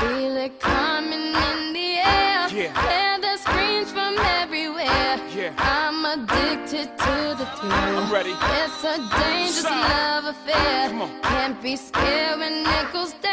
Feel it coming in the air. Yeah. Hear the screams from everywhere. Yeah. I'm addicted to the thrill. I'm ready. It's a dangerous Stop. love affair. Come on. Can't be scared when it goes down.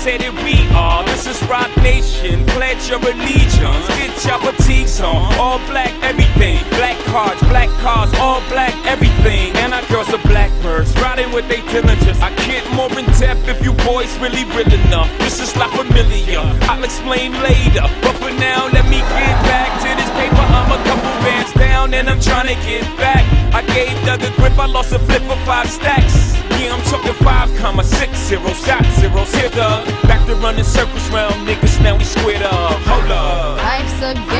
Said it, we are. This is Rock Nation. Pledge your allegiance. Get your fatigues on. All black, everything. Black cards, black cars, all black, everything. And our girls are blackbirds, riding with they diligence. I get more in depth if you boys really real enough. This is La Familia. I'll explain later. But for now, let me get back to this paper. I'm a couple bands down and I'm trying to get back. I gave Doug a grip, I lost a flip for five stacks. Yeah, I'm talking five comma six zero shot zeros. Here the running circles round niggas. Now we squared up. Hold up. Life's a game,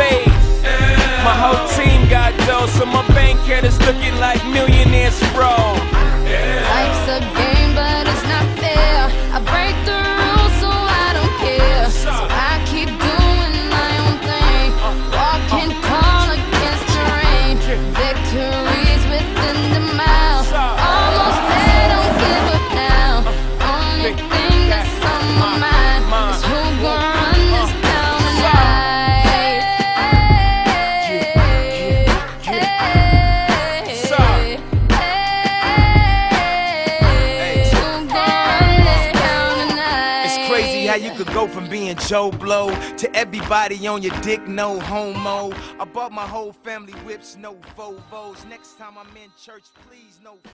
How you could go from being Joe Blow to everybody on your dick, no homo. I bought my whole family whips, no Vovos. Next time I'm in church, please, no.